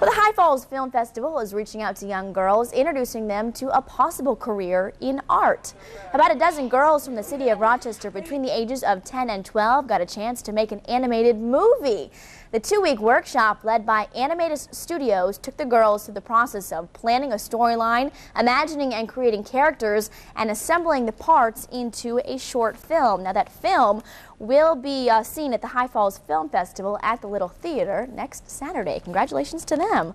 Well, the High Falls Film Festival is reaching out to young girls, introducing them to a possible career in art. About a dozen girls from the city of Rochester between the ages of 10 and 12 got a chance to make an animated movie. The two-week workshop led by Animatus Studios took the girls through the process of planning a storyline, imagining and creating characters, and assembling the parts into a short film. Now that film will be uh, seen at the High Falls Film Festival at the Little Theater next Saturday. Congratulations to them them.